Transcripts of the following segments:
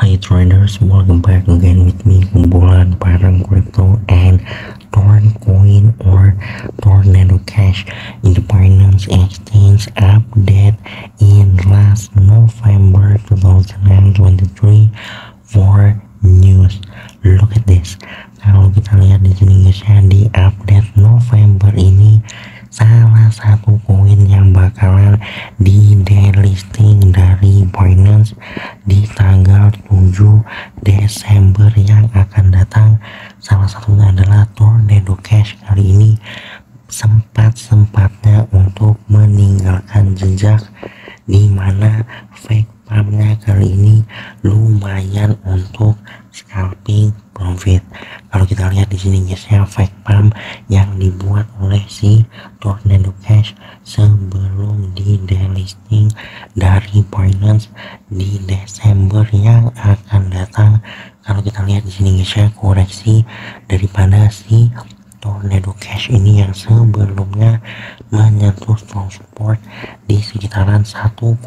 Hi traders, welcome back again with me kumpulan barang crypto and Torn coin or Tornado Cash in the Binance Exchange update in last November 2023 for news. Look at this. Kalau kita lihat di sini guys ya di update November ini salah satu koin yang bakalan di delisting dari Binance di tanggal 7 Desember yang akan datang. Salah satunya adalah Tornado Cash kali ini sempat-sempatnya untuk meninggalkan jejak di mana fake pumpnya kali ini lumayan untuk scalping profit. Kalau kita lihat di sini guys ya fake pump yang dibuat oleh si Tornado Cash sebelum delisting dari Binance di Desember yang akan datang. Kalau kita lihat di sini guys ya koreksi daripada si Tornado Cash ini yang sebelumnya menyentuh strong support di sekitaran 1,6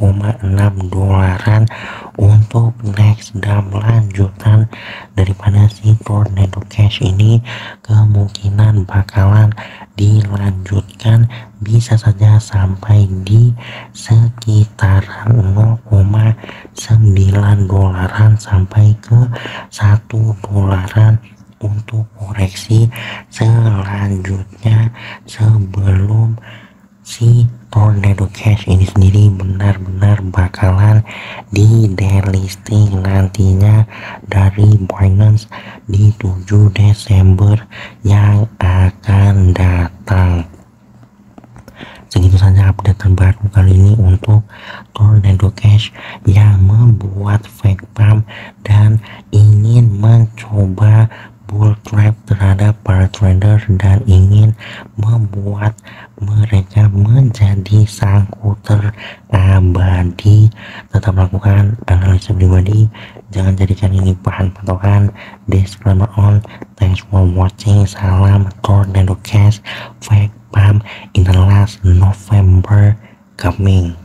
dolaran untuk next dan lanjutan daripada si Tornado Cash ini kemungkinan bakalan dilanjutkan bisa saja sampai di sekitaran 0,9 dolaran sampai ke 1 dolaran untuk koreksi selanjutnya sebelum si Tornado Cash ini sendiri benar-benar bakalan di delisting nantinya dari Binance di 7 Desember yang akan datang. Segitu saja update terbaru kali ini untuk Tornado Cash yang membuat fake pump dan ingin mencoba bull trap terhadap para trader dan ingin membuat menjadi sangkuter abadi tetap melakukan analisa pribadi. Jangan jadikan ini bahan patokan. Disclaimer on thanks for watching. Salam tornado cash fake pump in the last November coming